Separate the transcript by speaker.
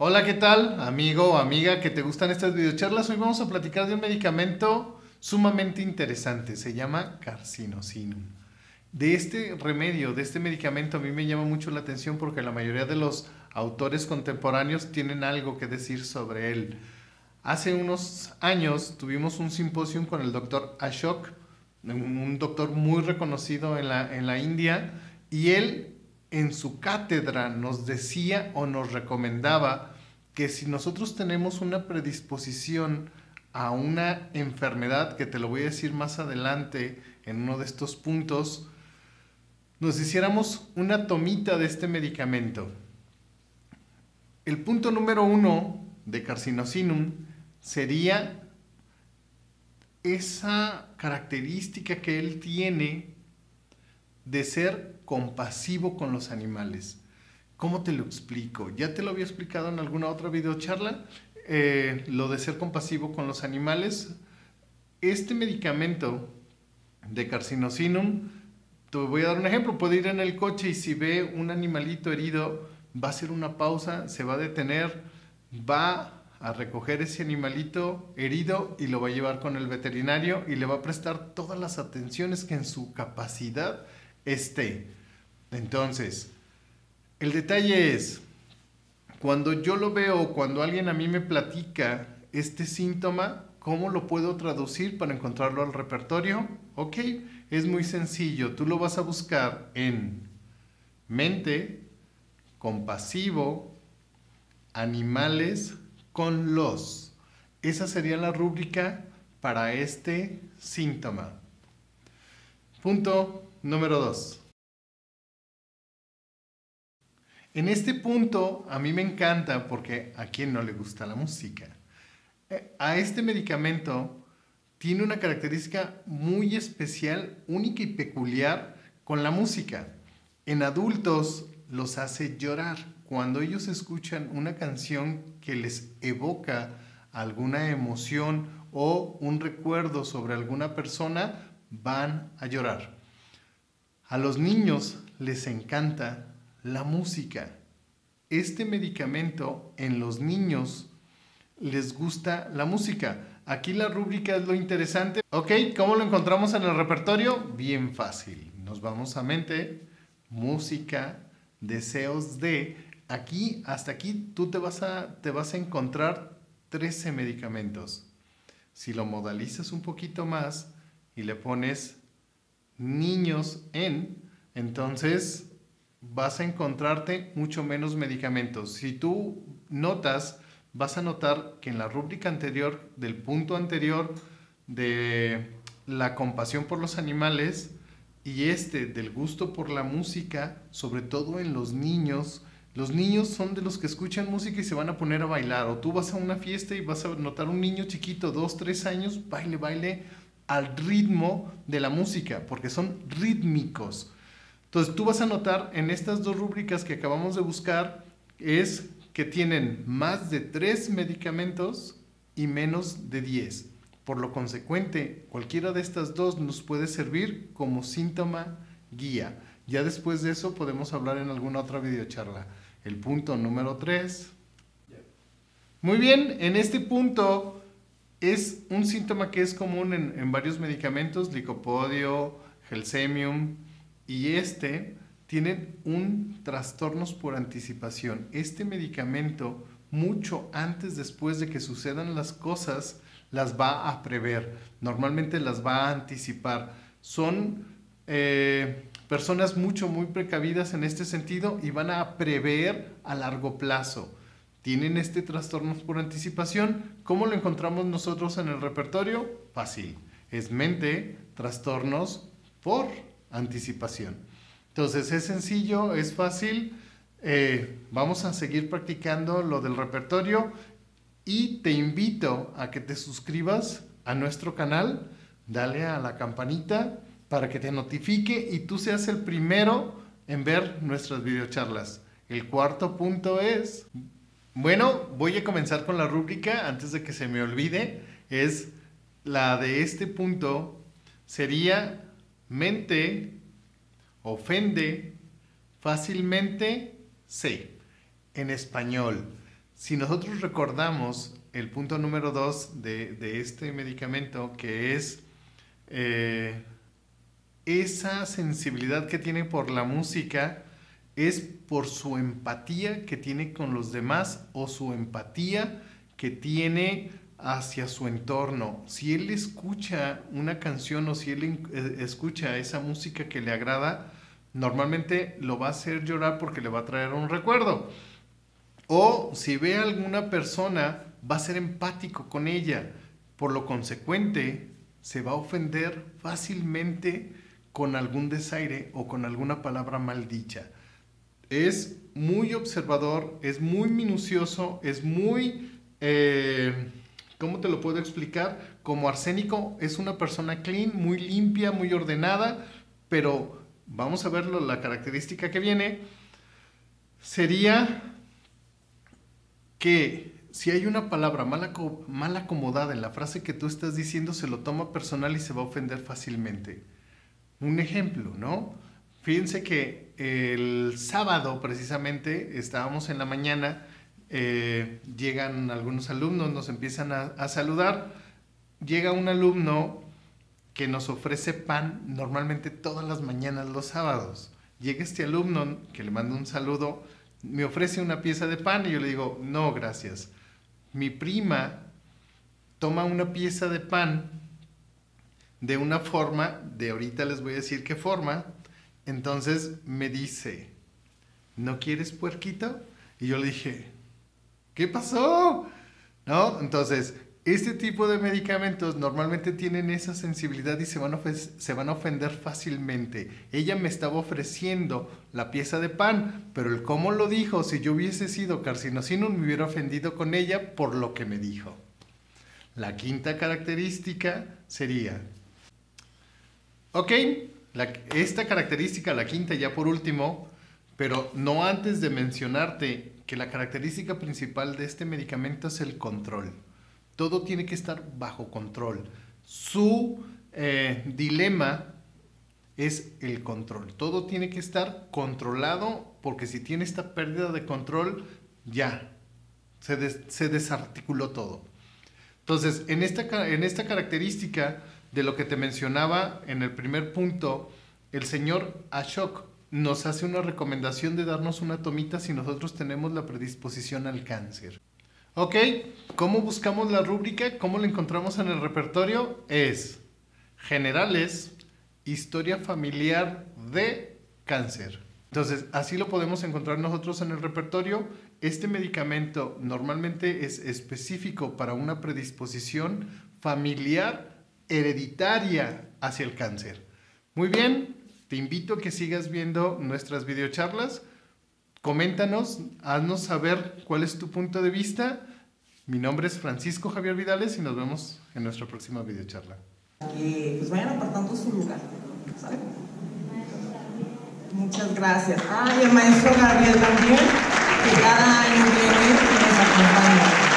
Speaker 1: Hola, ¿qué tal? Amigo o amiga que te gustan estas videocharlas. Hoy vamos a platicar de un medicamento sumamente interesante. Se llama Carcinosinum. De este remedio, de este medicamento, a mí me llama mucho la atención porque la mayoría de los autores contemporáneos tienen algo que decir sobre él. Hace unos años tuvimos un simposio con el doctor Ashok, un doctor muy reconocido en la, en la India, y él en su cátedra nos decía o nos recomendaba que si nosotros tenemos una predisposición a una enfermedad, que te lo voy a decir más adelante en uno de estos puntos, nos hiciéramos una tomita de este medicamento. El punto número uno de carcinosinum sería esa característica que él tiene de ser compasivo con los animales. ¿Cómo te lo explico? Ya te lo había explicado en alguna otra videocharla, eh, lo de ser compasivo con los animales. Este medicamento de carcinosinum, te voy a dar un ejemplo, puede ir en el coche y si ve un animalito herido, va a hacer una pausa, se va a detener, va a recoger ese animalito herido y lo va a llevar con el veterinario y le va a prestar todas las atenciones que en su capacidad esté. Entonces, el detalle es, cuando yo lo veo, cuando alguien a mí me platica este síntoma, ¿cómo lo puedo traducir para encontrarlo al repertorio? Ok, es muy sencillo. Tú lo vas a buscar en mente, compasivo, animales con los. Esa sería la rúbrica para este síntoma. Punto número 2. En este punto a mí me encanta porque a quien no le gusta la música. Eh, a este medicamento tiene una característica muy especial, única y peculiar con la música. En adultos los hace llorar. Cuando ellos escuchan una canción que les evoca alguna emoción o un recuerdo sobre alguna persona, van a llorar. A los niños les encanta la música. Este medicamento en los niños les gusta la música. Aquí la rúbrica es lo interesante. Ok, ¿cómo lo encontramos en el repertorio? Bien fácil. Nos vamos a mente, música, deseos de. Aquí, hasta aquí, tú te vas a, te vas a encontrar 13 medicamentos. Si lo modalizas un poquito más y le pones niños en, entonces vas a encontrarte mucho menos medicamentos. Si tú notas, vas a notar que en la rúbrica anterior, del punto anterior de la compasión por los animales y este del gusto por la música, sobre todo en los niños, los niños son de los que escuchan música y se van a poner a bailar. O tú vas a una fiesta y vas a notar un niño chiquito, dos, tres años, baile, baile al ritmo de la música, porque son rítmicos. Entonces tú vas a notar en estas dos rúbricas que acabamos de buscar es que tienen más de tres medicamentos y menos de 10. Por lo consecuente, cualquiera de estas dos nos puede servir como síntoma guía. Ya después de eso podemos hablar en alguna otra videocharla. El punto número 3. Muy bien, en este punto es un síntoma que es común en, en varios medicamentos, licopodio, gelsemium, y este tiene un trastornos por anticipación. Este medicamento, mucho antes después de que sucedan las cosas, las va a prever, normalmente las va a anticipar. Son eh, personas mucho, muy precavidas en este sentido y van a prever a largo plazo. Tienen este trastornos por anticipación. ¿Cómo lo encontramos nosotros en el repertorio? Fácil. Es mente, trastornos por anticipación. Entonces es sencillo, es fácil. Eh, vamos a seguir practicando lo del repertorio y te invito a que te suscribas a nuestro canal, dale a la campanita para que te notifique y tú seas el primero en ver nuestras videocharlas. El cuarto punto es, bueno, voy a comenzar con la rúbrica antes de que se me olvide, es la de este punto, sería mente, ofende, fácilmente, sé. En español, si nosotros recordamos el punto número dos de, este medicamento, que es eh, esa sensibilidad que tiene por la música, es por su empatía que tiene con los demás o su empatía que tiene hacia su entorno. Si él escucha una canción o si él eh, escucha esa música que le agrada, normalmente lo va a hacer llorar porque le va a traer un recuerdo. O si ve a alguna persona, va a ser empático con ella. Por lo consecuente, se va a ofender fácilmente con algún desaire o con alguna palabra maldicha. Es muy observador, es muy minucioso, es muy... Eh, ¿Cómo te lo puedo explicar? Como arsénico es una persona clean, muy limpia, muy ordenada, pero vamos a verlo, la característica que viene sería que si hay una palabra mal, mal acomodada en la frase que tú estás diciendo, se lo toma personal y se va a ofender fácilmente. Un ejemplo, ¿no? Fíjense que el sábado precisamente estábamos en la mañana, eh, llegan algunos alumnos, nos empiezan a, a saludar, llega un alumno que nos ofrece pan normalmente todas las mañanas los sábados. Llega este alumno que le manda un saludo, me ofrece una pieza de pan y yo le digo, no, gracias. Mi prima toma una pieza de pan de una forma, de ahorita les voy a decir qué forma, entonces me dice, ¿no quieres puerquito? Y yo le dije, ¿qué pasó? ¿No? Entonces, este tipo de medicamentos normalmente tienen esa sensibilidad y se van, se van a ofender fácilmente. Ella me estaba ofreciendo la pieza de pan, pero el cómo lo dijo, si yo hubiese sido carcinosino, me hubiera ofendido con ella por lo que me dijo. La quinta característica sería, ok, esta característica, la quinta ya por último, pero no antes de mencionarte que la característica principal de este medicamento es el control. Todo tiene que estar bajo control. Su eh, dilema es el control. Todo tiene que estar controlado porque si tiene esta pérdida de control, ya, se, se desarticuló todo. Entonces, en esta, en esta característica de lo que te mencionaba en el primer punto, el señor Ashok nos hace una recomendación de darnos una tomita si nosotros tenemos la predisposición al cáncer. Ok, ¿cómo buscamos la rúbrica? ¿Cómo la encontramos en el repertorio? Es generales, historia familiar de cáncer. Entonces, así lo podemos encontrar nosotros en el repertorio. Este medicamento normalmente es específico para una predisposición familiar hereditaria hacia el cáncer. Muy bien, te invito a que sigas viendo nuestras videocharlas Coméntanos, haznos saber cuál es tu punto de vista. Mi nombre es Francisco Javier Vidales y nos vemos en nuestra próxima videocharla.
Speaker 2: Que pues vayan apartando su lugar. Muchas gracias. Ah, y el maestro Gabriel también, que cada año viene y nos acompaña.